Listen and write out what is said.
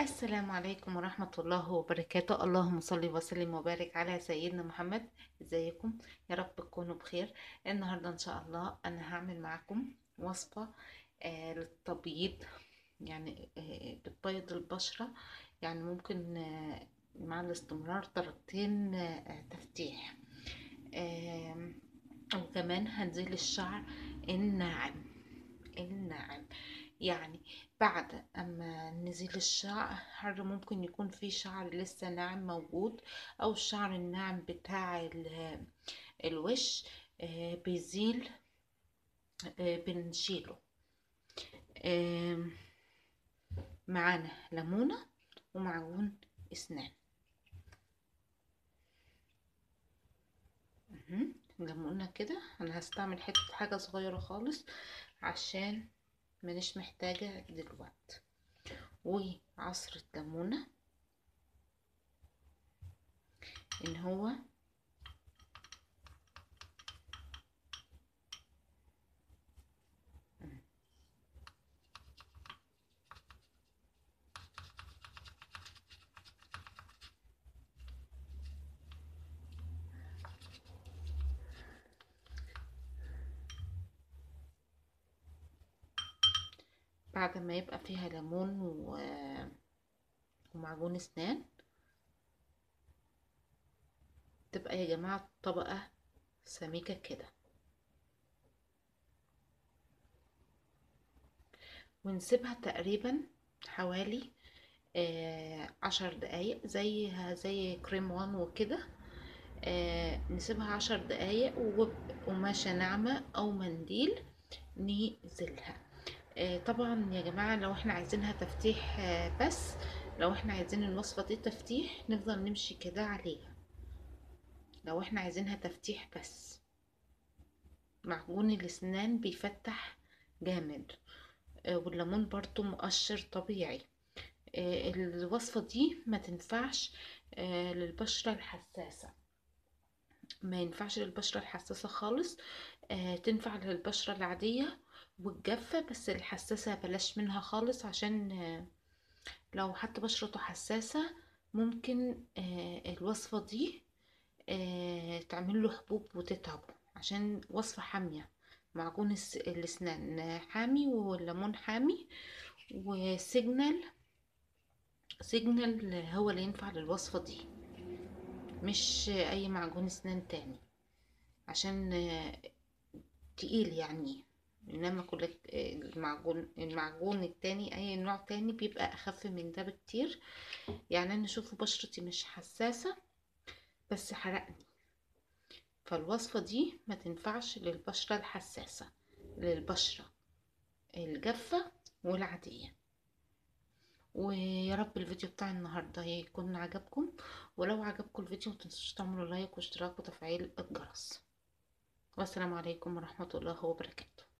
السلام عليكم ورحمة الله وبركاته. اللهم صل وسلم وبارك على سيدنا محمد. إزيكم؟ يا رب تكونوا بخير. النهاردة إن شاء الله أنا هعمل معاكم وصفة آه للتبييض يعني آه بتبيض البشرة. يعني ممكن آه مع الاستمرار درجتين آه تفتيح. آه وكمان هنزيل الشعر الناعم يعني بعد أما نزيل الشعر ممكن يكون في شعر لسه ناعم موجود؟ أو الشعر الناعم بتاع ال- الوش آه، بيزيل آه، بنشيله. معانا ليمونة ومعجون أسنان. ليمونة كده. أنا هستعمل حتة حاجة صغيرة خالص عشان مانيش محتاجة دلوقتي وعصرة ليمونة إن هو بعد ما يبقى فيها ليمون و... ومعجون اسنان. تبقى يا جماعة طبقة سميكة كده. ونسيبها تقريبا حوالي آه عشر دقايق زي زي كريم وان وكده. آه نسيبها عشر دقايق وقماشة ناعمة أو منديل نزلها طبعا يا جماعة لو إحنا عايزينها تفتيح آه بس لو إحنا عايزين الوصفة دي تفتيح نفضل نمشي كده عليها. لو إحنا عايزينها تفتيح بس. معجون الأسنان بيفتح جامد. آه والليمون برضو مؤشر طبيعي. آه الوصفة دي ما تنفعش آه للبشرة الحساسة. ما ينفعش للبشرة الحساسة خالص. آه تنفع للبشرة العادية. والجافة بس الحساسة بلاش منها خالص عشان لو حتى بشرته حساسة ممكن آه الوصفة دي آه تعمل له حبوب وتتعبه عشان وصفة حامية معجون الأسنان حامي والليمون حامي وسيجنال سيجنال هو اللي ينفع للوصفة دي مش أي معجون أسنان تاني عشان آه، تقيل يعني. إنما كل المعجون المعجون التاني أي نوع تاني بيبقى أخف من ده بكتير. يعني أنا أشوف بشرتي مش حساسة بس حرقني. فالوصفة دي ما تنفعش للبشرة الحساسة للبشرة الجافة والعادية. ويا رب الفيديو بتاع النهاردة يكون عجبكم. ولو عجبكم الفيديو متنسوش تعملوا لايك واشتراك وتفعيل الجرس. والسلام عليكم ورحمة الله وبركاته.